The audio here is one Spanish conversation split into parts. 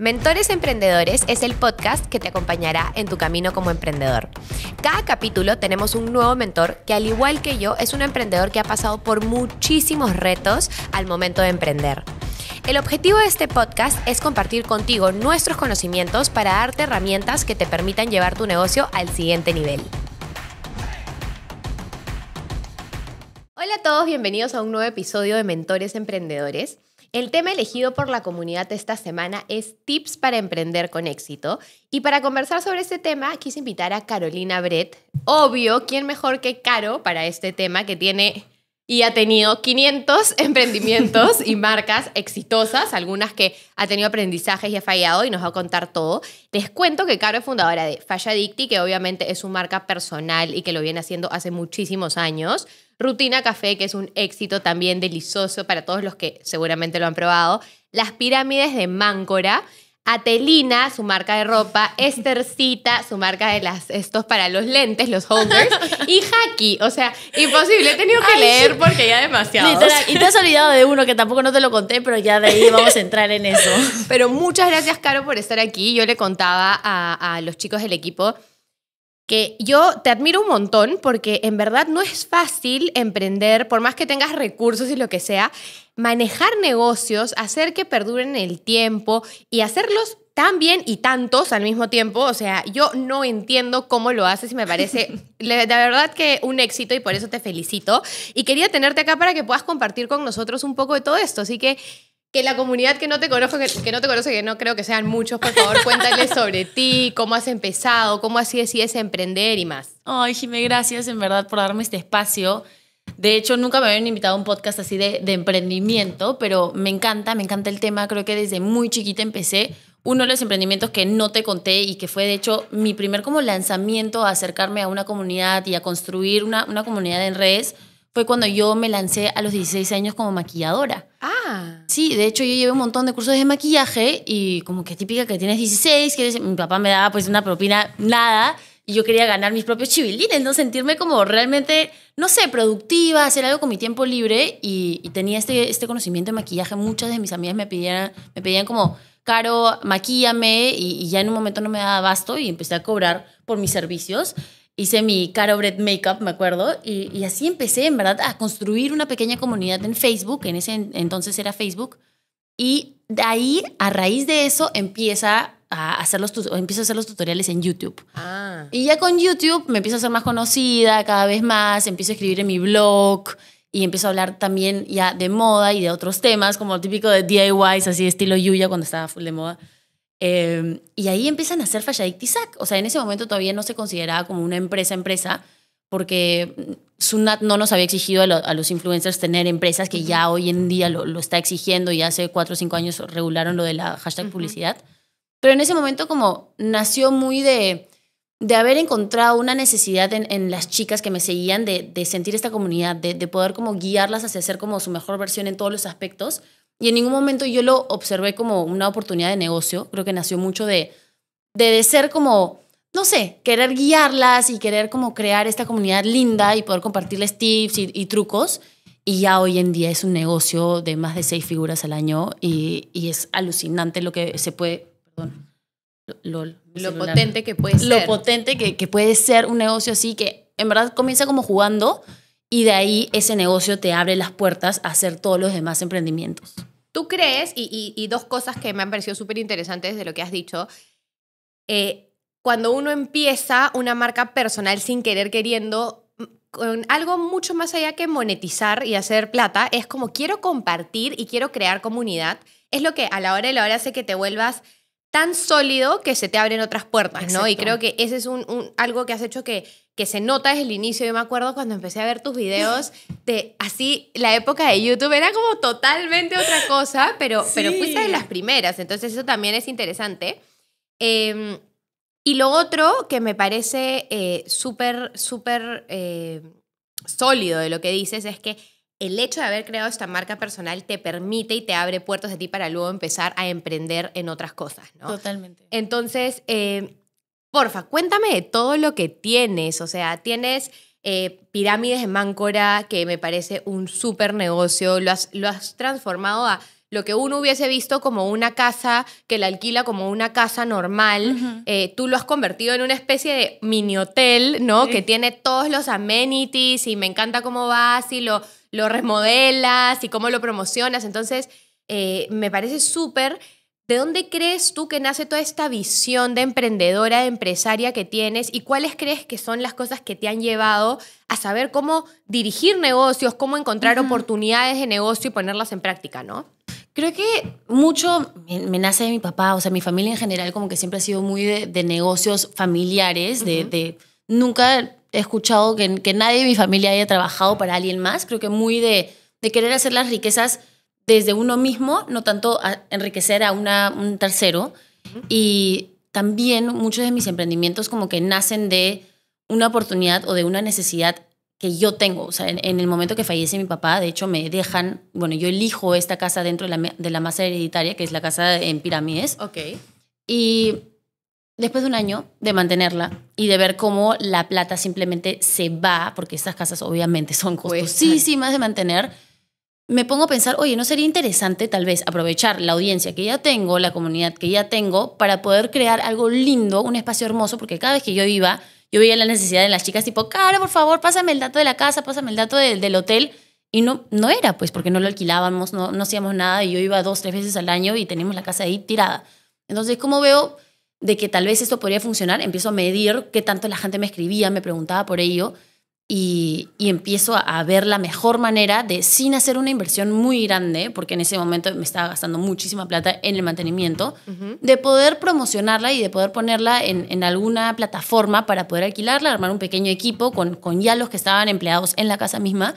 Mentores Emprendedores es el podcast que te acompañará en tu camino como emprendedor. Cada capítulo tenemos un nuevo mentor que al igual que yo es un emprendedor que ha pasado por muchísimos retos al momento de emprender. El objetivo de este podcast es compartir contigo nuestros conocimientos para darte herramientas que te permitan llevar tu negocio al siguiente nivel. Hola a todos, bienvenidos a un nuevo episodio de Mentores Emprendedores. El tema elegido por la comunidad esta semana es tips para emprender con éxito. Y para conversar sobre este tema, quise invitar a Carolina Brett. Obvio, ¿quién mejor que Caro para este tema que tiene y ha tenido 500 emprendimientos y marcas exitosas, algunas que ha tenido aprendizajes y ha fallado y nos va a contar todo. Les cuento que Caro es fundadora de Falla Dicti, que obviamente es su marca personal y que lo viene haciendo hace muchísimos años. Rutina Café, que es un éxito también delicioso para todos los que seguramente lo han probado. Las pirámides de Máncora Atelina, su marca de ropa, Estercita, su marca de las estos para los lentes, los holders, y Haki, o sea, imposible, he tenido que leer porque ya demasiado. Y te has olvidado de uno que tampoco no te lo conté, pero ya de ahí vamos a entrar en eso. Pero muchas gracias, Caro, por estar aquí. Yo le contaba a, a los chicos del equipo que yo te admiro un montón porque en verdad no es fácil emprender, por más que tengas recursos y lo que sea, manejar negocios, hacer que perduren el tiempo y hacerlos tan bien y tantos al mismo tiempo. O sea, yo no entiendo cómo lo haces y me parece de verdad que un éxito y por eso te felicito. Y quería tenerte acá para que puedas compartir con nosotros un poco de todo esto. Así que que la comunidad que no te conozco, que, no te conoce, que no creo que sean muchos, por favor, cuéntales sobre ti, cómo has empezado, cómo así decides emprender y más. Ay, Jimé, gracias en verdad por darme este espacio. De hecho, nunca me habían invitado a un podcast así de, de emprendimiento, pero me encanta, me encanta el tema. Creo que desde muy chiquita empecé. Uno de los emprendimientos que no te conté y que fue, de hecho, mi primer como lanzamiento a acercarme a una comunidad y a construir una, una comunidad en redes fue cuando yo me lancé a los 16 años como maquilladora. Ah. Sí, de hecho yo llevé un montón de cursos de maquillaje y como que típica que tienes 16, que mi papá me daba pues una propina nada y yo quería ganar mis propios chivilines, ¿no? Sentirme como realmente, no sé, productiva, hacer algo con mi tiempo libre y, tenía este, este conocimiento de maquillaje. Muchas de mis amigas me pedían, me pedían como, Caro, maquíllame y, y ya en un momento no me daba abasto y empecé a cobrar por mis servicios hice mi Caro Bread Makeup, me acuerdo, y, y, así empecé, en verdad, a construir una pequeña comunidad en Facebook, en ese entonces era Facebook, y de ahí, a raíz de eso, empieza a hacer los, empiezo a hacer los tutoriales en YouTube. Ah. Y ya con YouTube me empiezo a ser más conocida cada vez más, empiezo a escribir en mi blog, y empiezo a hablar también ya de moda y de otros temas, como el típico de DIYs, así estilo Yuya, cuando estaba full de moda. Em, y ahí empiezan a hacer Falladict Isaac. O sea, en ese momento todavía no se consideraba como una empresa-empresa porque Sunat no nos había exigido a, los influencers tener empresas que ya hoy en día lo, está exigiendo y hace cuatro o cinco años regularon lo de la hashtag publicidad. Pero en ese momento como nació muy de, de haber encontrado una necesidad en, las chicas que me seguían de, de sentir esta comunidad, de, de, poder como guiarlas hacia ser como su mejor versión en todos los aspectos y en ningún momento yo lo observé como una oportunidad de negocio. Creo que nació mucho de, de, ser como, no sé, querer guiarlas y querer como crear esta comunidad linda y poder compartirles tips y, trucos. Y ya hoy en día es un negocio de más de seis figuras al año y, y es alucinante lo que se puede, perdón, lo, lo potente que puede ser. Lo potente que, que puede ser un negocio así que en verdad comienza como jugando y de ahí ese negocio te abre las puertas a hacer todos los demás emprendimientos. ¿Tú crees, y, dos cosas que me han parecido súper interesantes de lo que has dicho, eh, cuando uno empieza una marca personal sin querer queriendo, mm, con algo mucho más allá que monetizar y hacer plata, es como quiero compartir y quiero crear comunidad, es lo que a la hora de la hora hace que te vuelvas tan sólido que se te abren otras puertas, ¿no? Y creo que ese es un, algo que has hecho que, que se nota desde el inicio. Yo me acuerdo cuando empecé a ver tus videos de así, la época de YouTube era como totalmente otra cosa, pero, pero fuiste de las primeras, entonces eso también es interesante. Em, y lo otro que me parece eh, súper, súper eh, sólido de lo que dices es que el hecho de haber creado esta marca personal te permite y te abre puertas de ti para luego empezar a emprender en otras cosas, ¿no? Totalmente. Entonces, eh, porfa, cuéntame de todo lo que tienes. O sea, tienes eh, Pirámides de Máncora, que me parece un súper negocio. Lo has, lo has transformado a lo que uno hubiese visto como una casa que la alquila como una casa normal, eh, tú lo has convertido en una especie de mini hotel, ¿no? Que tiene todos los amenities y me encanta cómo vas y lo, lo remodelas y cómo lo promocionas. Entonces, eh, me parece súper. ¿De dónde crees tú que nace toda esta visión de emprendedora, de empresaria que tienes y cuáles crees que son las cosas que te han llevado a saber cómo dirigir negocios, cómo encontrar oportunidades de negocio y ponerlas en práctica, ¿no? Creo que mucho me, nace de mi papá, o sea, mi familia en general como que siempre ha sido muy de, negocios familiares, de, nunca he escuchado que, que, nadie de mi familia haya trabajado para alguien más, creo que muy de, de querer hacer las riquezas desde uno mismo, no tanto enriquecer a una, un tercero. Y también muchos de mis emprendimientos como que nacen de una oportunidad o de una necesidad que yo tengo. O sea, en, el momento que fallece mi papá, de hecho me dejan, bueno, yo elijo esta casa dentro de la, de la masa hereditaria, que es la casa en pirámides. Ok. Y después de un año de mantenerla y de ver cómo la plata simplemente se va, porque estas casas obviamente son costosísimas de mantener, me pongo a pensar, oye, ¿no sería interesante tal vez aprovechar la audiencia que ya tengo, la comunidad que ya tengo, para poder crear algo lindo, un espacio hermoso? Porque cada vez que yo iba, yo veía la necesidad de las chicas tipo, cara, por favor, pásame el dato de la casa, pásame el dato del hotel. Y no, no era, pues, porque no lo alquilábamos, no, no hacíamos nada. Y yo iba dos, tres veces al año y teníamos la casa ahí tirada. Entonces, ¿cómo veo de que tal vez esto podría funcionar? Empiezo a medir qué tanto la gente me escribía, me preguntaba por ello y, empiezo a, ver la mejor manera de, sin hacer una inversión muy grande, porque en ese momento me estaba gastando muchísima plata en el mantenimiento, de poder promocionarla y de poder ponerla en, alguna plataforma para poder alquilarla, armar un pequeño equipo con, con ya los que estaban empleados en la casa misma.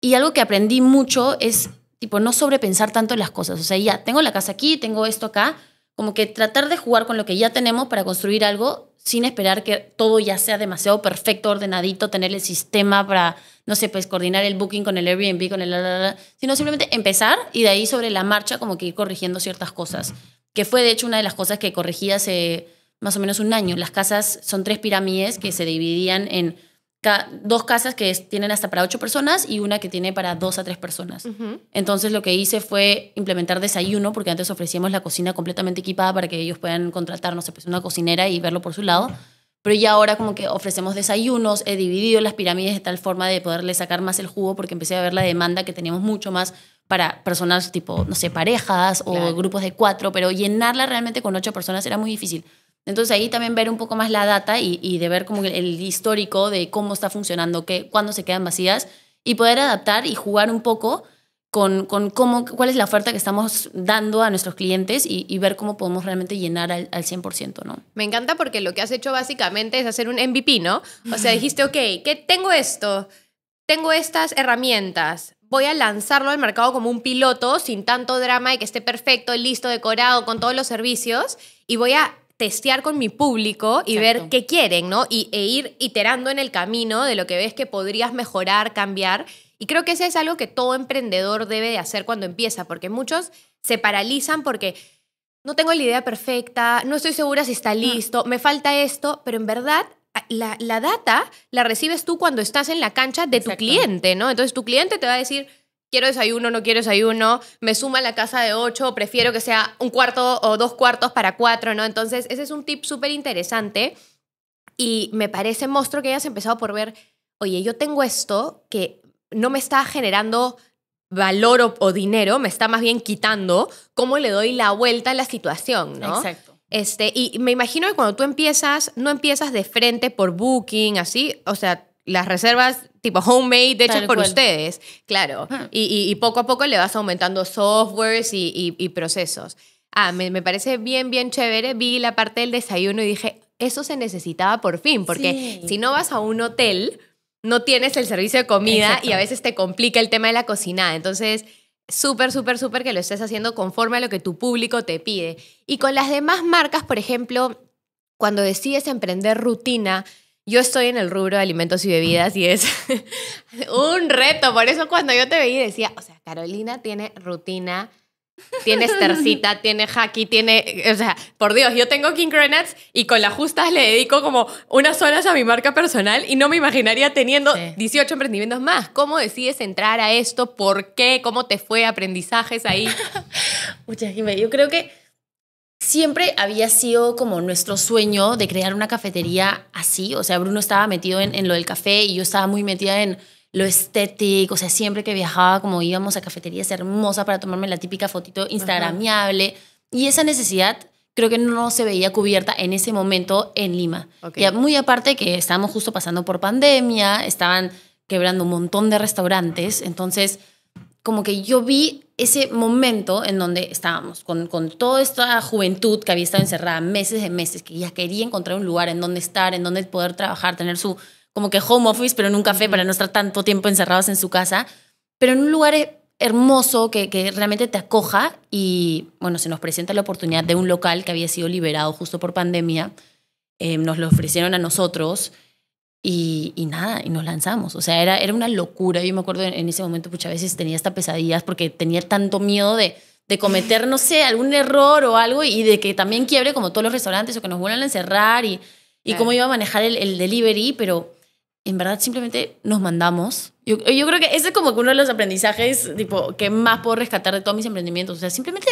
Y algo que aprendí mucho es, tipo, no sobrepensar tanto las cosas. O sea, ya tengo la casa aquí, tengo esto acá, como que tratar de jugar con lo que ya tenemos para construir algo sin esperar que todo ya sea demasiado perfecto, ordenadito, tener el sistema para, no sé, pues coordinar el booking con el Airbnb, con el... sino simplemente empezar y de ahí sobre la marcha como que ir corrigiendo ciertas cosas, que fue de hecho una de las cosas que corregí hace más o menos un año. Las casas son tres pirámides que se dividían en dos casas que tienen hasta para ocho personas y una que tiene para dos a tres personas. Entonces lo que hice fue implementar desayuno, porque antes ofrecíamos la cocina completamente equipada para que ellos puedan contratar, no sé, pues una cocinera y verlo por su lado. Pero ya ahora como que ofrecemos desayunos, he dividido las pirámides de tal forma de poderle sacar más el jugo, porque empecé a ver la demanda que teníamos mucho más para personas tipo, no sé, parejas o grupos de cuatro, pero llenarla realmente con ocho personas era muy difícil. Entonces ahí también ver un poco más la data y, de ver como el, histórico de cómo está funcionando, qué, cuándo se quedan vacías y poder adaptar y jugar un poco con, con cómo, cuál es la oferta que estamos dando a nuestros clientes y, ver cómo podemos realmente llenar al, al, 100%, ¿no? Me encanta porque lo que has hecho básicamente es hacer un MVP, ¿no? O sea, dijiste, ok, que tengo esto, tengo estas herramientas, voy a lanzarlo al mercado como un piloto sin tanto drama y que esté perfecto, listo, decorado, con todos los servicios y voy a testear con mi público y ver qué quieren, ¿no? Y, e ir iterando en el camino de lo que ves que podrías mejorar, cambiar. Y creo que ese es algo que todo emprendedor debe de hacer cuando empieza, porque muchos se paralizan porque no tengo la idea perfecta, no estoy segura si está listo, me falta esto, pero en verdad la, la, data la recibes tú cuando estás en la cancha de tu cliente, ¿no? Entonces tu cliente te va a decir, quiero desayuno, no quiero desayuno, me suma la casa de ocho, prefiero que sea un cuarto o dos cuartos para cuatro, ¿no? Entonces, ese es un tip súper interesante y me parece monstruo que hayas empezado por ver, oye, yo tengo esto que no me está generando valor o, dinero, me está más bien quitando, ¿cómo le doy la vuelta a la situación, ¿no? Exacto. Este, y me imagino que cuando tú empiezas, no empiezas de frente por booking, así, o sea, las reservas tipo homemade hechas por ustedes, claro. Ah. Y, poco a poco le vas aumentando softwares y, procesos. Ah, me, parece bien, bien chévere. Vi la parte del desayuno y dije, eso se necesitaba por fin, porque si no vas a un hotel, no tienes el servicio de comida y a veces te complica el tema de la cocina. Entonces, súper, súper, súper que lo estés haciendo conforme a lo que tu público te pide. Y con las demás marcas, por ejemplo, cuando decides emprender rutina, yo estoy en el rubro de alimentos y bebidas y es un reto. Por eso cuando yo te veía decía, o sea, Carolina tiene rutina tiene estercita, tiene haki, tiene. O sea, por Dios, yo tengo King Nuts y con las justas le dedico como unas horas a mi marca personal y no me imaginaría teniendo 18 emprendimientos más. ¿Cómo decides entrar a esto? ¿Por qué? ¿Cómo te fue? ¿Aprendizajes ahí? Muchas yo creo que siempre había sido como nuestro sueño de crear una cafetería así. O sea, Bruno estaba metido en, en lo del café y yo estaba muy metida en lo estético, o sea, siempre que viajaba, como íbamos a cafeterías hermosas para tomarme la típica fotito instagramiable. Y esa necesidad creo que no se veía cubierta en ese momento en Lima. Y muy aparte que estábamos justo pasando por pandemia, estaban quebrando un montón de restaurantes, entonces como que yo vi ese momento en donde estábamos con, con toda esta juventud que había estado encerrada meses de meses, que ya quería encontrar un lugar en donde estar, en donde poder trabajar, tener su como que home office, pero en un café para no estar tanto tiempo encerrados en su casa, pero en un lugar hermoso que, que realmente te acoja y bueno, se nos presenta la oportunidad de un local que había sido liberado justo por pandemia, eh, nos lo ofrecieron a nosotros y, y, nada, y nos lanzamos, o sea, era, era una locura, yo me acuerdo en, ese momento, muchas veces tenía hasta pesadillas porque tenía tanto miedo de, de cometer, no sé, algún error o algo y de que también quiebre como todos los restaurantes o que nos vuelvan a encerrar y, y cómo iba a manejar el, el delivery, pero en verdad simplemente nos mandamos. Yo, yo, creo que ese es como uno de los aprendizajes tipo, que más puedo rescatar de todos mis emprendimientos. O sea, simplemente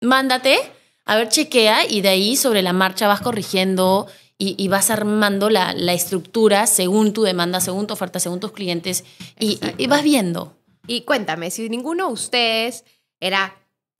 mándate, a ver, chequea y de ahí sobre la marcha vas corrigiendo y, y vas armando la, la, estructura según tu demanda, según tu oferta, según tus clientes y, y, vas viendo. Y cuéntame, si ninguno de ustedes era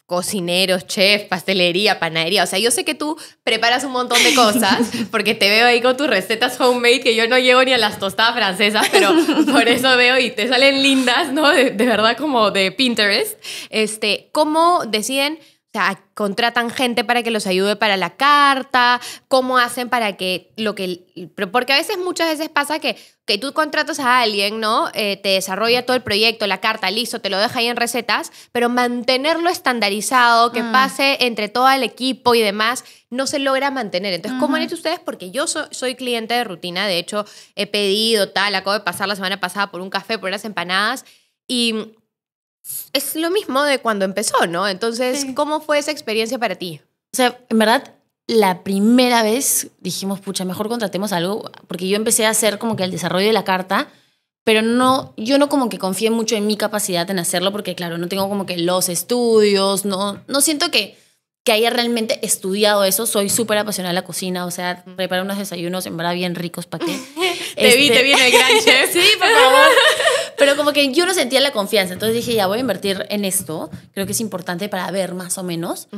cocineros, chef, pastelería, panadería. O sea, yo sé que tú preparas un montón de cosas porque te veo ahí con tus recetas homemade que yo no llego ni a las tostadas francesas, pero por eso veo y te salen lindas, ¿no? De, de verdad como de Pinterest. Este, ¿cómo deciden o sea, contratan gente para que los ayude para la carta, cómo hacen para que lo que... Porque a veces, muchas veces pasa que, que tú contratas a alguien, ¿no? Eh, te desarrolla todo el proyecto, la carta, listo, te lo deja ahí en recetas, pero mantenerlo estandarizado, que mm. pase entre todo el equipo y demás, no se logra mantener. Entonces, ¿cómo han hecho ustedes? Porque yo soy cliente de rutina, de hecho, he pedido tal, acabo de pasar la semana pasada por un café, por unas empanadas, y es lo mismo de cuando empezó, ¿no? Entonces, ¿cómo fue esa experiencia para ti? O sea, en verdad, la primera vez dijimos, pucha, mejor contratemos algo, porque yo empecé a hacer como que el desarrollo de la carta, pero no, yo no como que confié mucho en mi capacidad en hacerlo, porque claro, no tengo como que los estudios, no, no siento que, que haya realmente estudiado eso, soy súper apasionada de la cocina, o sea, preparo unos desayunos en verdad bien ricos, ¿para qué? te vi, te este, vi en el gran chef. sí, por favor. Pero como que yo no sentía la confianza. Entonces dije, ya voy a invertir en esto. Creo que es importante para ver más o menos.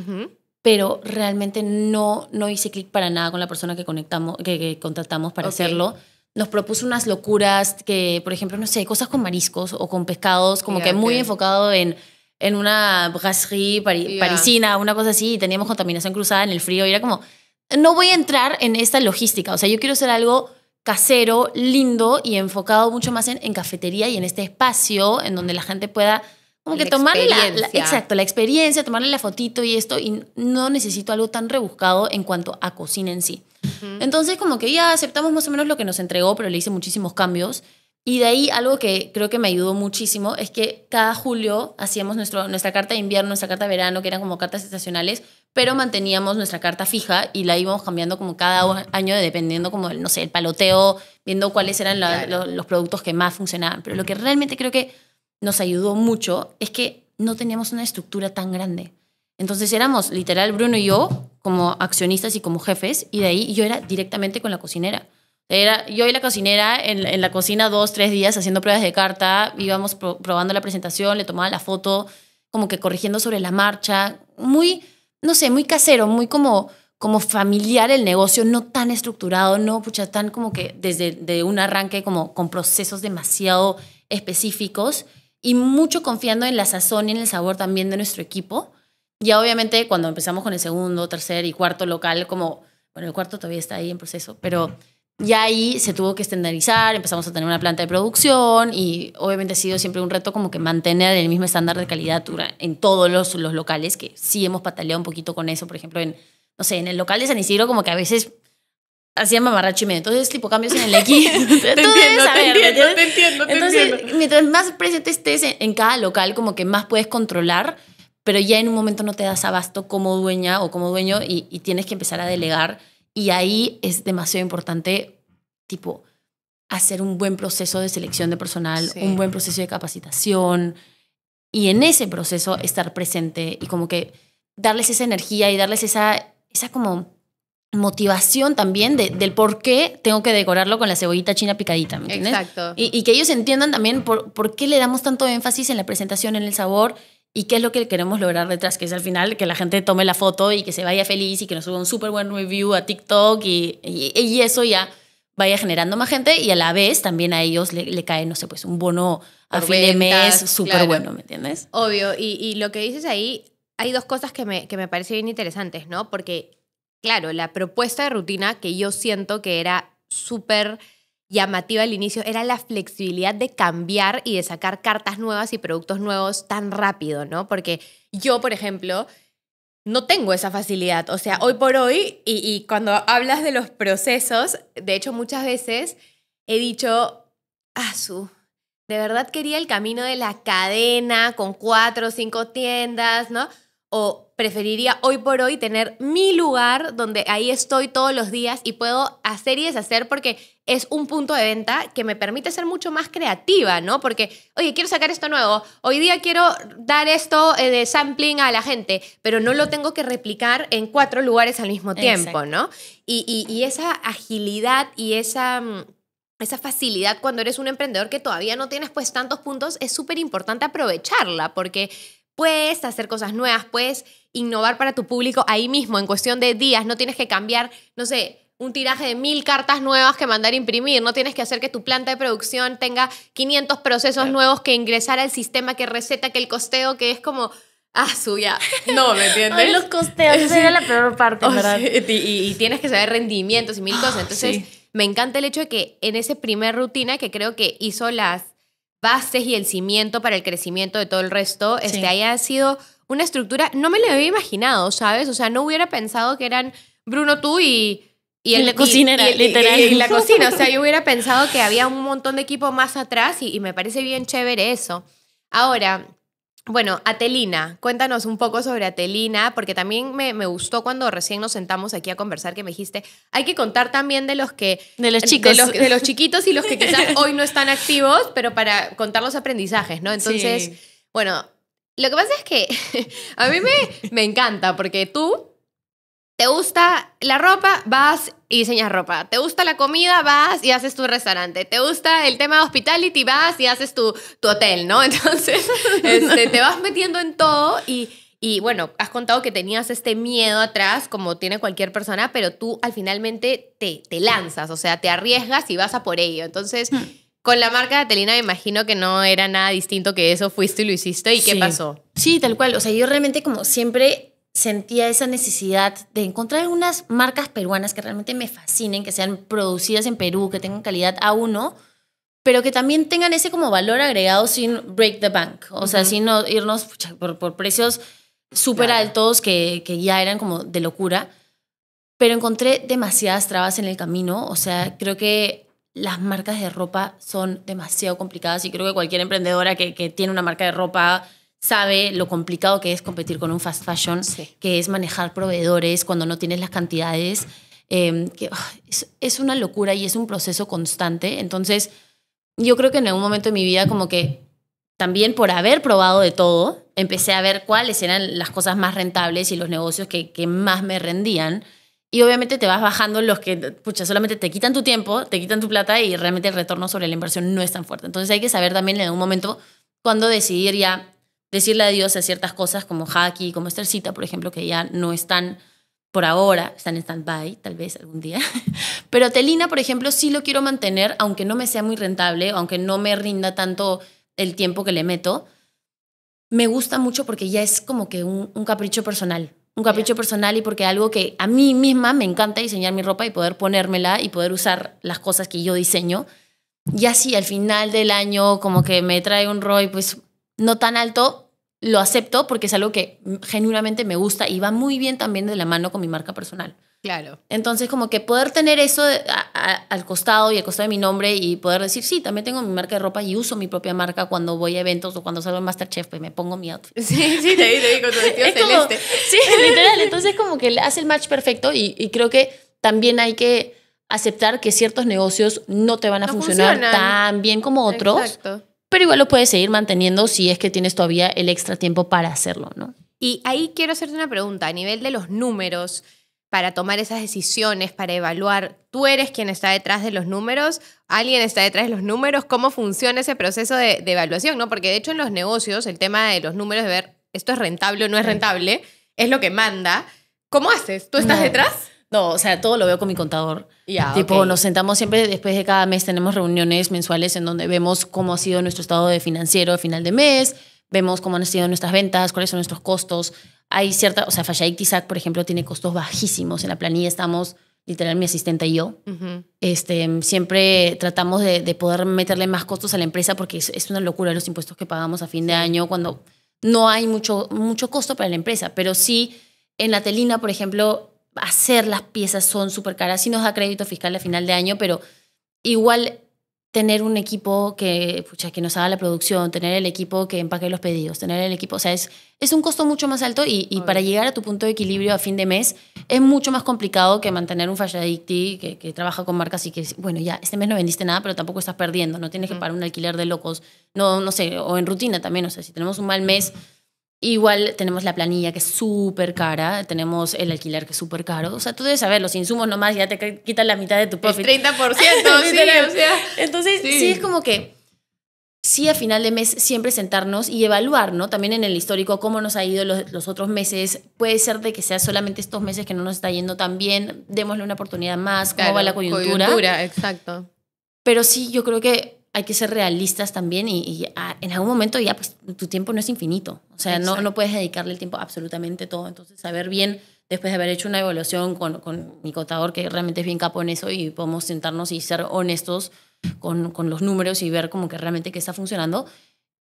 Pero realmente no, no hice clic para nada con la persona que, conectamos, que, contratamos para hacerlo. Nos propuso unas locuras que, por ejemplo, no sé, cosas con mariscos o con pescados, como que muy enfocado en, en una brasserie parisina, una cosa así, y teníamos contaminación cruzada en el frío. Y era como, no voy a entrar en esta logística. O sea, yo quiero hacer algo casero, lindo y enfocado mucho más en, en, cafetería y en este espacio en donde la gente pueda como que tomarle la, exacto, la experiencia, tomarle la fotito y esto y no necesito algo tan rebuscado en cuanto a cocina en sí. Entonces como que ya aceptamos más o menos lo que nos entregó, pero le hice muchísimos cambios. Y de ahí algo que creo que me ayudó muchísimo es que cada julio hacíamos nuestro, nuestra carta de invierno, nuestra carta de verano, que eran como cartas estacionales, pero manteníamos nuestra carta fija y la íbamos cambiando como cada año dependiendo como, no sé, el paloteo, viendo cuáles eran los productos que más funcionaban. Pero lo que realmente creo que nos ayudó mucho es que no teníamos una estructura tan grande. Entonces éramos literal Bruno y yo como accionistas y como jefes y de ahí yo era directamente con la cocinera. Era yo y la cocinera en, en, la cocina dos, tres días haciendo pruebas de carta, íbamos probando la presentación, le tomaba la foto, como que corrigiendo sobre la marcha, muy, no sé, muy casero, muy como, como familiar el negocio, no tan estructurado, no, pucha, tan como que desde de un arranque como con procesos demasiado específicos y mucho confiando en la sazón y en el sabor también de nuestro equipo. Ya obviamente cuando empezamos con el segundo, tercer y cuarto local, como, bueno, el cuarto todavía está ahí en proceso, pero ya ahí se tuvo que estandarizar, empezamos a tener una planta de producción y obviamente ha sido siempre un reto como que mantener el mismo estándar de calidad en todos los, los locales, que sí hemos pataleado un poquito con eso, por ejemplo, en, no sé, en el local de San Isidro como que a veces hacían mamarracho y medio. Entonces, tipo, cambios en el equipo. te, entiendo, te, entiendo, te entiendo, Entonces, mientras más presente estés en, cada local, como que más puedes controlar. pero ya en un momento no te das abasto como dueña o como dueño y, y tienes que empezar a delegar. Y ahí es demasiado importante, tipo, hacer un buen proceso de selección de personal, Sí. un buen proceso de capacitación y en ese proceso estar presente y como que darles esa energía y darles esa, esa como motivación también de- del por qué tengo que decorarlo con la cebollita china picadita, ¿me entiendes? Exacto. Y, y que ellos entiendan también por, por qué le damos tanto énfasis en la presentación, en el sabor y qué es lo que queremos lograr detrás, que es al final que la gente tome la foto y que se vaya feliz y que nos suba un súper buen review a TikTok y, y, y eso ya vaya generando más gente y a la vez también a ellos le, le cae, no sé, pues un bono a fin de mes súper claro. bueno, ¿me entiendes? Obvio, y, y lo que dices ahí, hay dos cosas que me, que me parecen bien interesantes, ¿no? Porque, claro, la propuesta de rutina que yo siento que era súper llamativa al inicio era la flexibilidad de cambiar y de sacar cartas nuevas y productos nuevos tan rápido, ¿no? Porque yo, por ejemplo, no tengo esa facilidad. O sea, hoy por hoy, y, cuando hablas de los procesos, de hecho muchas veces he dicho, ah, su, de verdad quería el camino de la cadena con cuatro o cinco tiendas, ¿no? O preferiría hoy por hoy tener mi lugar donde ahí estoy todos los días y puedo hacer y deshacer porque es un punto de venta que me permite ser mucho más creativa, ¿no? Porque, oye, quiero sacar esto nuevo, hoy día quiero dar esto eh, de sampling a la gente, pero no lo tengo que replicar en cuatro lugares al mismo tiempo, Exacto. ¿no? Y, y- y esa agilidad y esa... mm, esa facilidad cuando eres un emprendedor que todavía no tienes pues tantos puntos, es súper importante aprovecharla porque puedes hacer cosas nuevas, puedes innovar para tu público ahí mismo, en cuestión de días, no tienes que cambiar, no sé, un tiraje de mil cartas nuevas que mandar a imprimir, no tienes que hacer que tu planta de producción tenga 500 procesos nuevos que ingresar al sistema, que receta, que el costeo, que es como, ah, suya, no, ¿me entiendes? Ay, los costeos, esa era la peor parte, O ¿verdad? y, y- y tienes que saber rendimientos y mil cosas. Entonces, sí. me encanta el hecho de que en ese primer rutina, que creo que hizo las bases y el cimiento para el crecimiento de todo el resto, este, haya sido una estructura, no me lo había imaginado, ¿sabes? O sea, no hubiera pensado que eran Bruno, tú y... Y la cocinera, y- y- literal. y la cocina, o sea, yo hubiera pensado que había un montón de equipo más atrás y, y me parece bien chévere eso. Ahora, bueno, Atelina, cuéntanos un poco sobre Atelina, porque también me, me gustó cuando recién nos sentamos aquí a conversar que me dijiste, hay que contar también de los que... De los chicos. De los, de los chiquitos y los que quizás hoy no están activos, pero para contar los aprendizajes, ¿no? Entonces, Sí. bueno, lo que pasa es que a mí me, me encanta, porque tú te gusta la ropa, vas y diseñas ropa. Te gusta la comida, vas y haces tu restaurante. Te gusta el tema de hospitality, vas y haces tu, tu hotel, ¿no? Entonces, este, te vas metiendo en todo y, y, bueno, has contado que tenías este miedo atrás, como tiene cualquier persona, pero tú al finalmente te, te lanzas, o sea, te arriesgas y vas a por ello. Entonces, con la marca de Atelina me imagino que no era nada distinto que eso, fuiste y lo hiciste. ¿Y qué Sí. pasó? Sí, tal cual. O sea, yo realmente como siempre sentía esa necesidad de encontrar algunas marcas peruanas que realmente me fascinen, que sean producidas en Perú, que tengan calidad A1, pero que también tengan ese como valor agregado sin break the bank. O sea, sin no irnos por, por precios súper Claro. altos que, que ya eran como de locura. Pero encontré demasiadas trabas en el camino. O sea, creo que las marcas de ropa son demasiado complicadas y creo que cualquier emprendedora que, que tiene una marca de ropa sabe lo complicado que es competir con un fast fashion, Sí. que es manejar proveedores cuando no tienes las cantidades, eh, que ah, es, es una locura y es un proceso constante. Entonces, yo creo que en algún momento de mi vida como que también por haber probado de todo, empecé a ver cuáles eran las cosas más rentables y los negocios que, que más me rendían. Y obviamente te vas bajando los que, pucha, solamente te quitan tu tiempo, te quitan tu plata y realmente el retorno sobre la inversión no es tan fuerte. Entonces hay que saber también en algún momento cuándo decidir ya decirle adiós a ciertas cosas como Haki, como Estercita, por ejemplo, que ya no están por ahora, están en stand-by, tal vez algún día. Pero Telina, por ejemplo, sí lo quiero mantener, aunque no me sea muy rentable, aunque no me rinda tanto el tiempo que le meto. Me gusta mucho porque ya es como que un, un capricho personal. Un capricho personal y porque algo que a mí misma me encanta diseñar mi ropa y poder ponérmela y poder usar las cosas que yo diseño. Y así al final del año como que me trae un ROI pues no tan alto, lo acepto porque es algo que genuinamente me gusta y va muy bien también de la mano con mi marca personal. Claro. Entonces, como que poder tener eso al costado y al costado de mi nombre y poder decir, sí, también tengo mi marca de ropa y uso mi propia marca cuando voy a eventos o cuando salgo en Masterchef, pues me pongo mi outfit. Sí, sí, te vi con tu vestido celeste. sí, literal. Entonces, como que hace el match perfecto y, y, creo que también hay que aceptar que ciertos negocios no te van a funcionar tan bien como otros. Exacto. Pero igual lo puedes seguir manteniendo si es que tienes todavía el extra tiempo para hacerlo, ¿no? Y ahí quiero hacerte una pregunta a nivel de los números para tomar esas decisiones, para evaluar, tú eres quien está detrás de los números, alguien está detrás de los números, cómo funciona ese proceso de, evaluación, ¿no? Porque de hecho en los negocios el tema de los números de ver esto es rentable o no es rentable, es lo que manda. ¿Cómo haces? ¿Tú estás detrás? No, o sea, todo lo veo con mi contador. Ya, tipo, nos sentamos siempre después de cada mes, tenemos reuniones mensuales en donde vemos cómo ha sido nuestro estado de financiero al final de mes, vemos cómo han sido nuestras ventas, cuáles son nuestros costos, hay cierta, o sea, Fashaik Tisac, por ejemplo, tiene costos bajísimos. En la planilla estamos, literal, mi asistente y yo. este, siempre tratamos de, de, poder meterle más costos a la empresa porque es, es, una locura los impuestos que pagamos a fin de año cuando no hay mucho, mucho costo para la empresa. Pero sí, en la telina, por ejemplo, hacer las piezas son súper caras. Sí nos da crédito fiscal a final de año, pero igual tener un equipo que, pucha, que nos haga la producción, tener el equipo que empaque los pedidos, tener el equipo, o sea, es, es un costo mucho más alto y, y para llegar a tu punto de equilibrio a fin de mes es mucho más complicado que mantener un Fashion que, que trabaja con marcas y que, bueno, ya, este mes no vendiste nada, pero tampoco estás perdiendo, no tienes que pagar un alquiler de locos, no, no sé, o en rutina también, o sea, si tenemos un mal mes Igual tenemos la planilla que es súper cara, tenemos el alquiler que es súper caro. O sea, tú debes saber, los insumos nomás ya te quitan la mitad de tu profit. El 30%, sí, o sea. Entonces, sí. es como que sí a final de mes siempre sentarnos y evaluar, ¿no? También en el histórico cómo nos ha ido los, los, otros meses. Puede ser de que sea solamente estos meses que no nos está yendo tan bien, démosle una oportunidad más, cómo va la coyuntura. Coyuntura, exacto. Pero sí, yo creo que hay que ser realistas también y, ah, en algún momento ya pues tu tiempo no es infinito. O sea, no, no puedes dedicarle el tiempo a absolutamente todo. Entonces, saber bien, después de haber hecho una evaluación con, con mi contador, que realmente es bien capo en eso, y podemos sentarnos y ser honestos con, con los números y ver como que realmente qué está funcionando.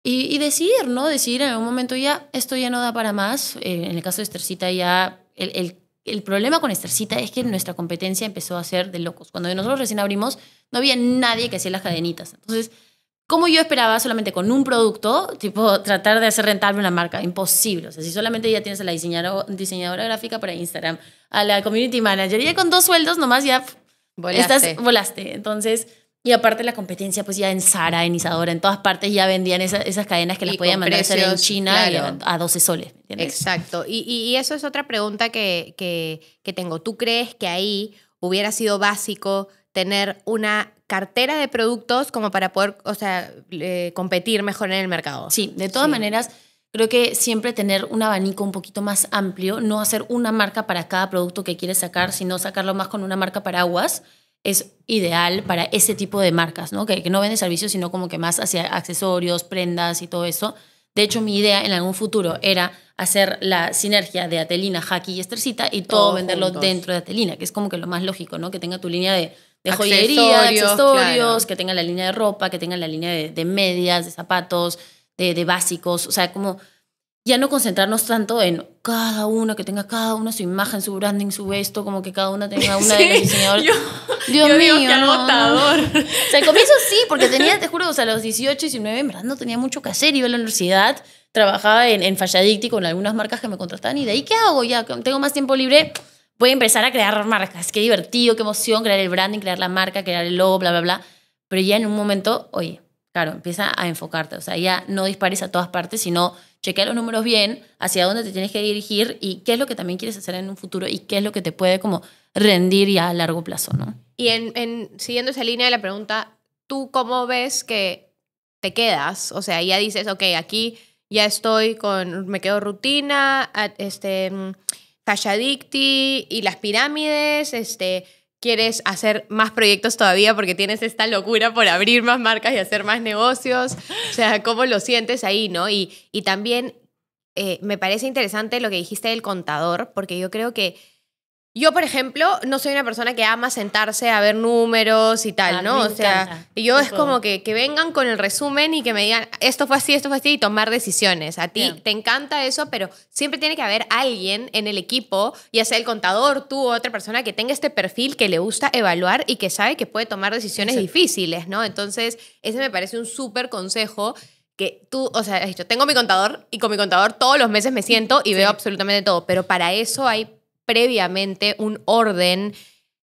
Y, y, decidir, ¿no? Decidir en algún momento ya, esto ya no da para más. Eh, en el caso de Estercita ya, el, el, el problema con Estercita es que nuestra competencia empezó a ser de locos. Cuando nosotros recién abrimos, no había nadie que hacía las cadenitas. Entonces, como yo esperaba solamente con un producto, tipo, tratar de hacer rentable una marca? Imposible. O sea, si solamente ya tienes a la diseñadora, diseñadora gráfica para Instagram, a la community manager, y ya con dos sueldos nomás ya volaste. Estás, volaste. Entonces, y aparte la competencia, pues ya en Zara, en Isadora, en todas partes ya vendían esas cadenas que las podían mandar a hacer en China a, 12 soles. Exacto. Y, y, eso es otra pregunta que, que, que tengo. ¿Tú crees que ahí hubiera sido básico tener una cartera de productos como para poder, o sea, competir mejor en el mercado. Sí, de todas maneras, creo que siempre tener un abanico un poquito más amplio, no hacer una marca para cada producto que quieres sacar, sino sacarlo más con una marca paraguas, es ideal para ese tipo de marcas, ¿no? Que, que no vende servicios, sino como que más hacia accesorios, prendas y todo eso. De hecho, mi idea en algún futuro era hacer la sinergia de Atelina, Haki y Estercita y todo, venderlo dentro de Atelina, que es como que lo más lógico, ¿no? Que tenga tu línea de de joyería, de accesorios, que tengan la línea de ropa, que tengan la línea de, medias, de zapatos, de, de, básicos. O sea, como ya no concentrarnos tanto en cada uno, que tenga cada uno su imagen, su branding, su esto, como que cada una tenga una de los diseñadores. Dios mío, qué agotador. O sea, al comienzo sí, porque tenía, te juro, o sea, a los 18, 19, en verdad no tenía mucho que hacer. Iba a la universidad, trabajaba en, en Fashadicti con algunas marcas que me contrataban y de ahí, ¿qué hago? Ya tengo más tiempo libre voy a empezar a crear marcas. Qué divertido, qué emoción crear el branding, crear la marca, crear el logo, bla, bla, bla. Pero ya en un momento, oye, claro, empieza a enfocarte. O sea, ya no dispares a todas partes, sino chequea los números bien, hacia dónde te tienes que dirigir y qué es lo que también quieres hacer en un futuro y qué es lo que te puede como rendir ya a largo plazo, ¿no? Y en, en siguiendo esa línea de la pregunta, ¿tú cómo ves que te quedas? O sea, ya dices, ok, aquí ya estoy con, me quedo rutina, este Fashadicti y las pirámides, este, quieres hacer más proyectos todavía porque tienes esta locura por abrir más marcas y hacer más negocios. O sea, ¿cómo lo sientes ahí, no? Y, y también eh, me parece interesante lo que dijiste del contador, porque yo creo que Yo, por ejemplo, no soy una persona que ama sentarse a ver números y tal, A mí ¿no? O sea, yo es como que, que vengan con el resumen y que me digan, esto fue así, esto fue así, y tomar decisiones. A ti te encanta eso, pero siempre tiene que haber alguien en el equipo, ya sea el contador, tú o otra persona, que tenga este perfil que le gusta evaluar y que sabe que puede tomar decisiones Exacto. difíciles, ¿no? Entonces, ese me parece un súper consejo que tú, o sea, has dicho, tengo mi contador y con mi contador todos los meses me siento y veo absolutamente todo, pero para eso hay previamente un orden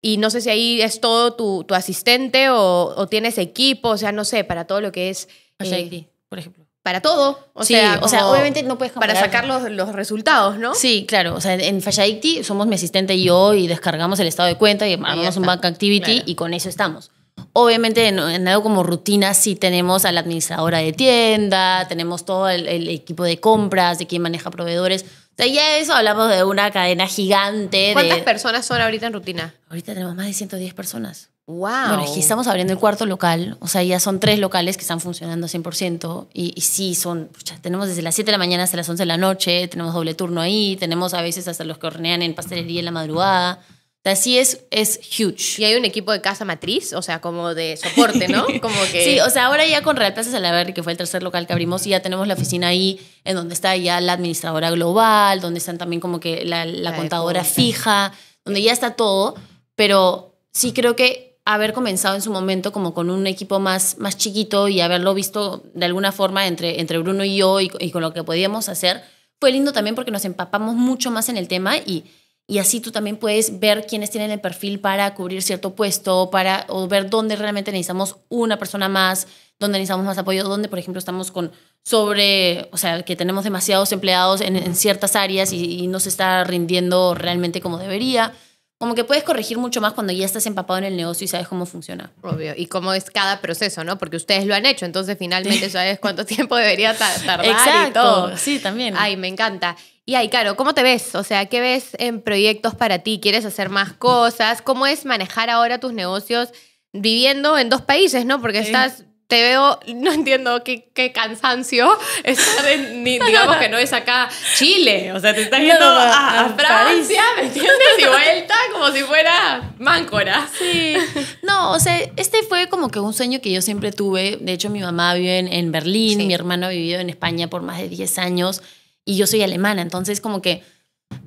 y no sé si ahí es todo tu, tu asistente o, o tienes equipo, o sea, no sé, para todo lo que es... Fashion eh, por ejemplo. para todo, o Sí, sea, o sea, obviamente no puedes Para comparar- sacar los, los resultados, ¿no? Sí, claro. O sea, en Fashadicti somos mi asistente y yo y descargamos el estado de cuenta y armamos un bank activity Claro. y con eso estamos. Obviamente en, en algo como rutina sí tenemos a la administradora de tienda, tenemos todo el, el equipo de compras, de quién maneja proveedores. Sea, ya eso hablamos de una cadena gigante. ¿Cuántas de... personas son ahorita en rutina? Ahorita tenemos más de 110 personas. Wow. Bueno, es que estamos abriendo el cuarto local, o sea, ya son tres locales que están funcionando 100% y, y sí, son, pucha, tenemos desde las 7 de la mañana hasta las 11 de la noche, tenemos doble turno ahí, tenemos a veces hasta los que hornean en pastelería en la madrugada. Sea, sí es, es huge. Y hay un equipo de casa matriz, o sea, como de soporte, ¿no? Como que... Sí, o sea, ahora ya con Real Plaza Salaberry, que fue el tercer local que abrimos, y ya tenemos la oficina ahí, en donde está ya la administradora global, donde están también como que la, la La contadora fija, donde ya está todo, pero sí creo que haber comenzado en su momento como con un equipo más, más chiquito y haberlo visto de alguna forma entre, entre Bruno y yo y, y con lo que podíamos hacer, fue lindo también porque nos empapamos mucho más en el tema y, y así tú también puedes ver quiénes tienen el perfil para cubrir cierto puesto, para o ver dónde realmente necesitamos una persona más, dónde necesitamos más apoyo, dónde, por ejemplo, estamos con sobre, o sea, que tenemos demasiados empleados en, en ciertas áreas y, y no se está rindiendo realmente como debería. Como que puedes corregir mucho más cuando ya estás empapado en el negocio y sabes cómo funciona. Obvio. Y cómo es cada proceso, ¿no? Porque ustedes lo han hecho, entonces finalmente sabes cuánto tiempo debería ta- tardar y todo. Sí, también. Ay, me encanta. Y ay, Caro, ¿cómo te ves? O sea, ¿qué ves en proyectos para ti? ¿Quieres hacer más cosas? ¿Cómo es manejar ahora tus negocios viviendo en dos países, no? Porque Sí. estás, te veo, no entiendo qué, qué cansancio estar en, digamos que no es acá Chile. O sea, te estás yendo No, no, a, a a Francia, ¿me entiendes? Y vuelta como si fuera Máncora. Sí. No, o sea, este fue como que un sueño que yo siempre tuve. De hecho, mi mamá vive en, en Berlín, Sí. mi hermano ha vivido en España por más de 10 años y yo soy alemana. Entonces, como que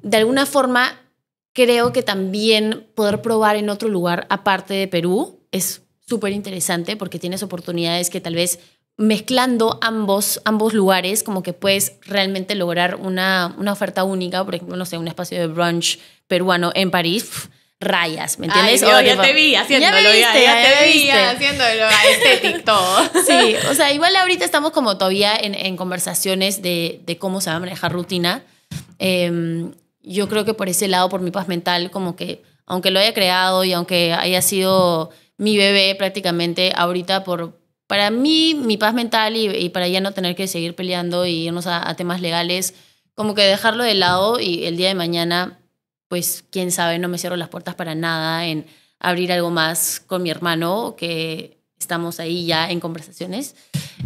de alguna forma creo que también poder probar en otro lugar aparte de Perú es súper interesante porque tienes oportunidades que tal vez mezclando ambos, ambos lugares como que puedes realmente lograr una, una oferta única, por ejemplo, no sé, un espacio de brunch peruano en París, rayas, ¿me entiendes? Ay, Dios, ya tipo- te vi haciéndolo, ya, ya, viste, ya te me vi haciéndolo, estético todo. Sí, o sea, igual ahorita estamos como todavía en, en conversaciones de, de cómo se va a manejar rutina. Eh, yo creo que por ese lado, por mi paz mental, como que aunque lo haya creado y aunque haya sido mi bebé prácticamente, ahorita por, para mí, mi paz mental y, y para ya no tener que seguir peleando y irnos a, a temas legales, como que dejarlo de lado y el día de mañana, pues quién sabe, no me cierro las puertas para nada en abrir algo más con mi hermano, que estamos ahí ya en conversaciones.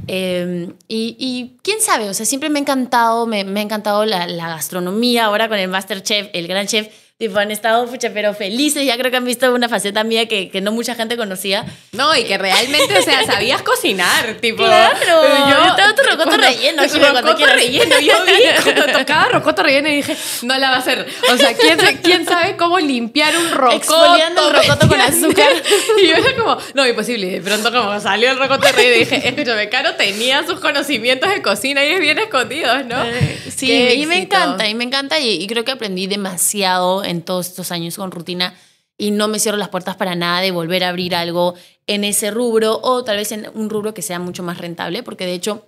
Eh, y, quién sabe, o sea, siempre me ha encantado, me, me ha encantado la, la gastronomía, ahora con el Masterchef, el gran chef, tipo, han estado, pucha, pero felices, ya creo que han visto una faceta mía que, que no mucha gente conocía. No, y que realmente, o sea, sabías cocinar, tipo. Claro, pero yo tengo tu rocoto cuando- relleno, cuando rocoto quieras. relleno, yo vi cuando tocaba rocoto relleno y dije, no la va a hacer. O sea, ¿quién, quién sabe cómo limpiar un rocoto? Exfoliando el rocoto con ¿me azúcar. Y yo era como, no, imposible. De pronto como salió el rocoto relleno y dije, escúchame, Caro tenía sus conocimientos de cocina y es bien escondidos, ¿no? Eh, Sí, y me encanta, y me encanta, y, y creo que aprendí demasiado en todos estos años con rutina y no me cierro las puertas para nada de volver a abrir algo en ese rubro o tal vez en un rubro que sea mucho más rentable, porque de hecho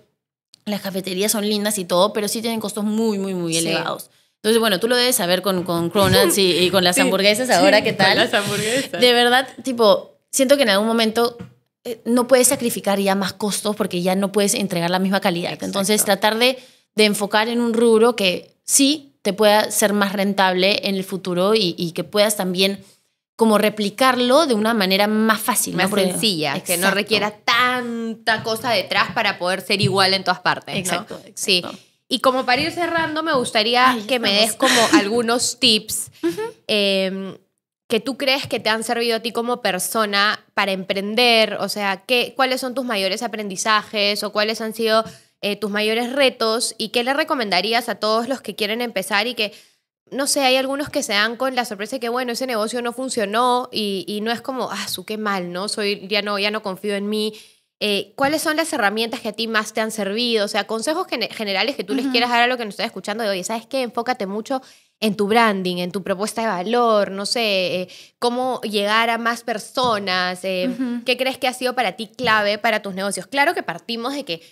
las cafeterías son lindas y todo, pero sí tienen costos muy, muy, muy Sí. elevados. Entonces, bueno, tú lo debes saber con, con Cronuts y, y con las Sí, hamburguesas ahora, sí, ¿qué con tal? las hamburguesas. De verdad, tipo, siento que en algún momento eh, no puedes sacrificar ya más costos porque ya no puedes entregar la misma calidad. Exacto. Entonces, tratar de, de enfocar en un rubro que sí te pueda ser más rentable en el futuro y, y que puedas también como replicarlo de una manera más fácil. más sencilla, que no requiera tanta cosa detrás para poder ser igual en todas partes. ¿no? Exacto, Sí. Y como para ir cerrando, me gustaría Ay, que me des como algunos tips eh, que tú crees que te han servido a ti como persona para emprender. O sea, ¿qué, ¿cuáles son tus mayores aprendizajes o cuáles han sido eh, tus mayores retos? ¿Y qué le recomendarías a todos los que quieren empezar y que, no sé, hay algunos que se dan con la sorpresa de que, bueno, ese negocio no funcionó y, y no es como, ah, su qué mal, ¿no? Soy, ya no, ya no confío en mí. Eh, ¿Cuáles son las herramientas que a ti más te han servido? O sea, consejos gene- generales que tú les quieras dar a lo que nos estás escuchando de hoy. ¿Sabes qué? Enfócate mucho en tu branding, en tu propuesta de valor, no sé, eh, cómo llegar a más personas. eh. ¿Qué crees que ha sido para ti clave para tus negocios? Claro que partimos de que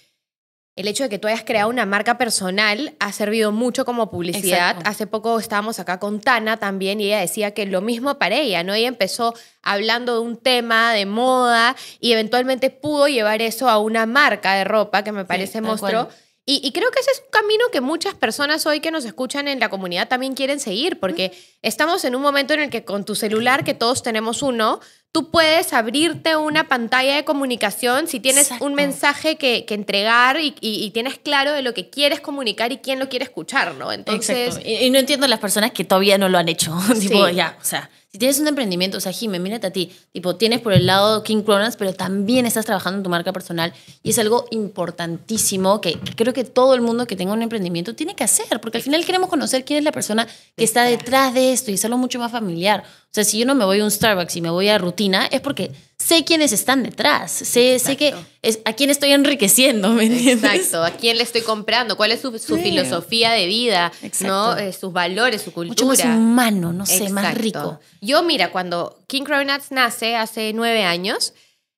el hecho de que tú hayas creado una marca personal ha servido mucho como publicidad. Exacto. Hace poco estábamos acá con Tana también y ella decía que lo mismo para ella, ¿no? Ella empezó hablando de un tema de moda y eventualmente pudo llevar eso a una marca de ropa que me parece tal monstruo. Y, y creo que ese es un camino que muchas personas hoy que nos escuchan en la comunidad también quieren seguir, porque estamos en un momento en el que con tu celular, que todos tenemos uno, tú puedes abrirte una pantalla de comunicación si tienes Exacto. un mensaje que, que entregar y, y- y tienes claro de lo que quieres comunicar y quién lo quiere escuchar, ¿no? Entonces, Exacto. Y, y no entiendo las personas que todavía no lo han hecho. tipo, Sí. ya, o sea, si tienes un emprendimiento, o sea, Jime, mírate a ti. Tipo, tienes por el lado King Cronas, pero también estás trabajando en tu marca personal. Y es algo importantísimo que, creo que todo el mundo que tenga un emprendimiento tiene que hacer, porque al final queremos conocer quién es la persona que está detrás de esto y es algo mucho más familiar. O sea, si yo no me voy a un Starbucks y me voy a rutina, es porque sé quiénes están detrás. Sé, sé que es a quién estoy enriqueciendo, ¿me entiendes? Exacto, ¿a quién le estoy comprando? ¿Cuál es su, su Sí. filosofía de vida? ¿no? Exacto. Eh, sus valores, su cultura. Mucho más humano, no sé, más Exacto. rico. Yo, mira, cuando King Cronuts nace hace nueve años,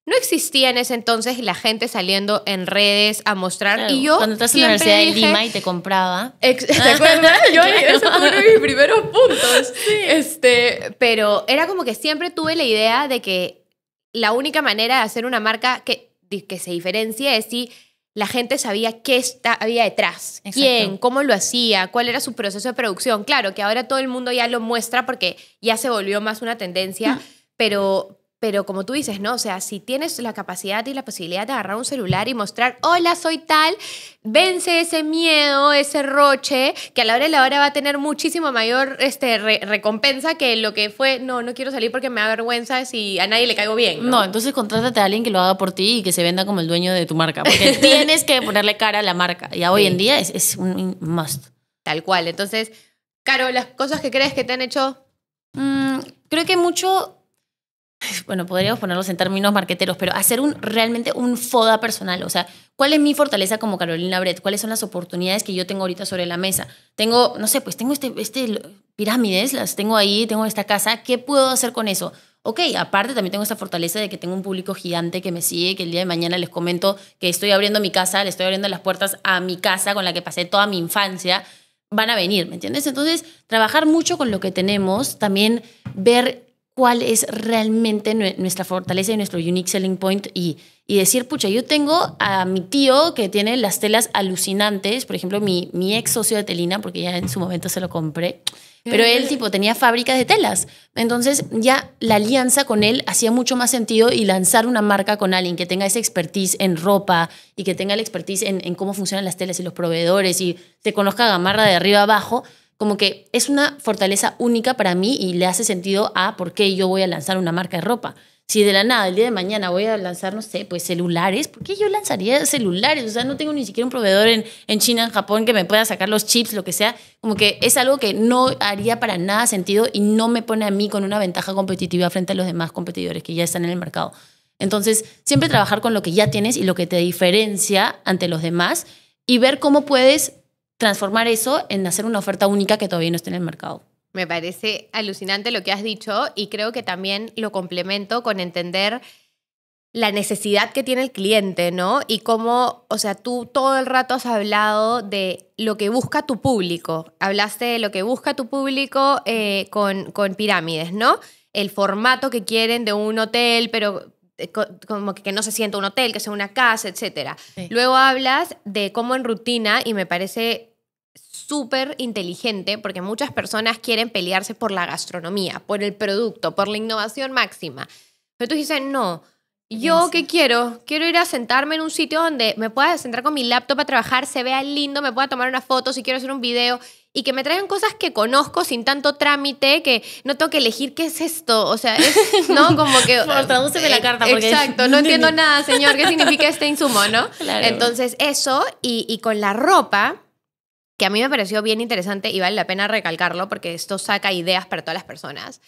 no existía en ese entonces la gente saliendo en redes a mostrar. Claro, y yo. cuando estás en la Universidad de Lima y te compraba. Ex- ¿Te acuerdas? Yo, Claro. Fue uno de mis primeros puntos. Este, pero era como que siempre tuve la idea de que la única manera de hacer una marca que, que se diferencie es si la gente sabía qué está, había detrás, Exacto. quién, cómo lo hacía, cuál era su proceso de producción. Claro que ahora todo el mundo ya lo muestra porque ya se volvió más una tendencia, Mm. pero, pero como tú dices, ¿no? O sea, si tienes la capacidad y la posibilidad de agarrar un celular y mostrar, hola, soy tal, vence ese miedo, ese roche, que a la hora de la hora va a tener muchísimo mayor este, re- recompensa que lo que fue, no, no quiero salir porque me da vergüenza si a nadie le caigo bien. No, No, entonces contrátate a alguien que lo haga por ti y que se venda como el dueño de tu marca. Porque tienes que ponerle cara a la marca. Y hoy Sí. en día es, es un must. Tal cual. Entonces, Caro, las cosas que crees que te han hecho... Mm, creo que mucho. Bueno, podríamos ponerlos en términos marqueteros, pero hacer un realmente un FODA personal. O sea, ¿cuál es mi fortaleza como Carolina Brett? ¿Cuáles son las oportunidades que yo tengo ahorita sobre la mesa? Tengo, no sé, pues tengo este, este pirámides, las tengo ahí, tengo esta casa. ¿Qué puedo hacer con eso? Ok, aparte también tengo esta fortaleza de que tengo un público gigante que me sigue, que el día de mañana les comento que estoy abriendo mi casa, le estoy abriendo las puertas a mi casa con la que pasé toda mi infancia van a venir, ¿me entiendes? Entonces, trabajar mucho con lo que tenemos, también ver cuál es realmente nue- nuestra fortaleza y nuestro unique selling point y, y decir, pucha, yo tengo a mi tío que tiene las telas alucinantes, por ejemplo, mi, mi ex socio de Telina, porque ya en su momento se lo compré, pero él tipo tenía fábricas de telas. Entonces ya la alianza con él hacía mucho más sentido y lanzar una marca con alguien que tenga esa expertise en ropa y que tenga la expertise en, en cómo funcionan las telas y los proveedores y se conozca Gamarra de arriba abajo, como que es una fortaleza única para mí y le hace sentido a por qué yo voy a lanzar una marca de ropa. Si de la nada, el día de mañana voy a lanzar, no sé, pues celulares, ¿por qué yo lanzaría celulares? O sea, no tengo ni siquiera un proveedor en, en China, en Japón, que me pueda sacar los chips, lo que sea. Como que es algo que no haría para nada sentido y no me pone a mí con una ventaja competitiva frente a los demás competidores que ya están en el mercado. Entonces, siempre trabajar con lo que ya tienes y lo que te diferencia ante los demás y ver cómo puedes transformar eso en hacer una oferta única que todavía no esté en el mercado. Me parece alucinante lo que has dicho y creo que también lo complemento con entender la necesidad que tiene el cliente, ¿no? Y cómo, o sea, tú todo el rato has hablado de lo que busca tu público. Hablaste de lo que busca tu público eh, con, con pirámides, ¿no? El formato que quieren de un hotel, pero como que no se sienta un hotel, que sea una casa, etc. Sí. Luego hablas de cómo en rutina, y me parece súper inteligente porque muchas personas quieren pelearse por la gastronomía, por el producto, por la innovación máxima. Pero tú dices, no, Yo qué quiero? Quiero ir a sentarme en un sitio donde me pueda sentar con mi laptop a trabajar, se vea lindo, me pueda tomar una foto si quiero hacer un video y que me traigan cosas que conozco sin tanto trámite, que no tengo que elegir qué es esto. O sea, es, ¿no? Como que... Por, tradúceme la carta. Porque... Exacto, no entiendo nada, señor. ¿Qué significa este insumo, no? Claro. Entonces, eso, y, y con la ropa, que a mí me pareció bien interesante y vale la pena recalcarlo porque esto saca ideas para todas las personas.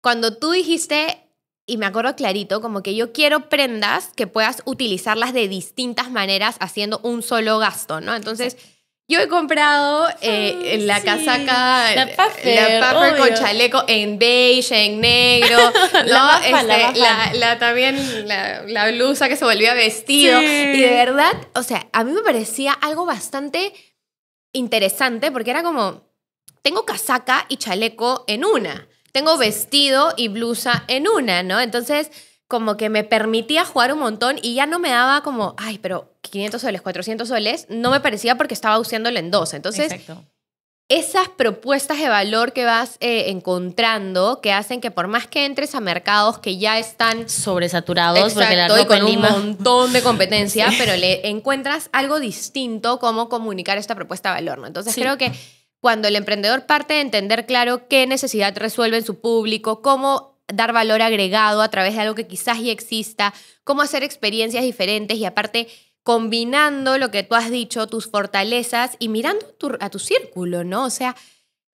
Cuando tú dijiste, y me acuerdo clarito, como que yo quiero prendas que puedas utilizarlas de distintas maneras haciendo un solo gasto, ¿no? Entonces... Yo he comprado eh, la sí. casaca, La puffer, la puffer con chaleco en beige, en negro, ¿no? La Este, la bafa. la- la- también la, la blusa que se volvía vestido. Sí. Y de verdad, o sea, a mí me parecía algo bastante interesante porque era como, tengo casaca y chaleco en una, tengo vestido y blusa en una, ¿no? Entonces, como que me permitía jugar un montón y ya no me daba como, ay, pero 500 soles, 400 soles, no me parecía porque estaba usándolo en dos. Entonces, Exacto. esas propuestas de valor que vas eh, encontrando, que hacen que por más que entres a mercados que ya están Sobresaturados, porque la Exacto, y ropa en con un Lima... montón de competencia, pero le encuentras algo distinto cómo comunicar esta propuesta de valor, ¿no? Entonces Sí. creo que cuando el emprendedor parte de entender claro qué necesidad resuelve en su público, cómo dar valor agregado a través de algo que quizás ya exista, cómo hacer experiencias diferentes y aparte combinando lo que tú has dicho, tus fortalezas y mirando tu- a tu círculo, ¿no? O sea,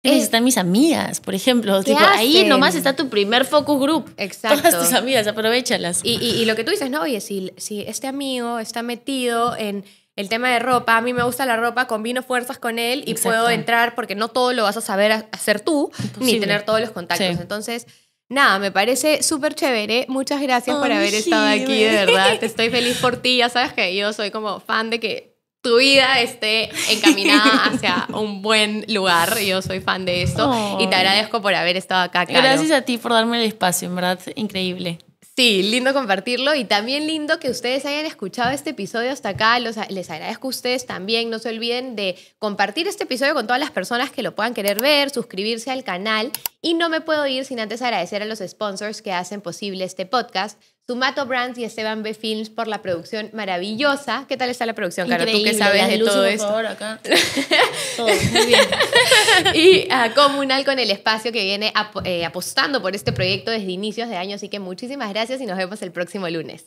Ahí es- están mis amigas, por ejemplo. ¿Qué Tipo, ahí nomás está tu primer focus group. exacto. Todas tus amigas, aprovechalas. Y, y- y lo que tú dices, no, oye, si, si este amigo está metido en el tema de ropa, a mí me gusta la ropa, combino fuerzas con él y Exacto. puedo entrar porque no todo lo vas a saber ha- hacer tú, ni tener todos los contactos. Sí. Entonces, nada, me parece súper chévere. Muchas gracias por haber estado aquí, de verdad. Te estoy feliz por ti. Ya sabes que yo soy como fan de que tu vida esté encaminada hacia un buen lugar. Yo soy fan de esto y te agradezco por haber estado acá, Caro. Gracias a ti por darme el espacio, en verdad, increíble. Sí, lindo compartirlo y también lindo que ustedes hayan escuchado este episodio hasta acá. Los, les agradezco a ustedes también. No se olviden de compartir este episodio con todas las personas que lo puedan querer ver, suscribirse al canal. Y no me puedo ir sin antes agradecer a los sponsors que hacen posible este podcast. Sumato Brands y Esteban B. Films por la producción maravillosa. ¿Qué tal está la producción, Caro? Tú que sabes de todo por esto. favor, acá. Todo, muy bien. y a Comunal con el espacio que viene ap- eh, apostando por este proyecto desde inicios de año. Así que muchísimas gracias y nos vemos el próximo lunes.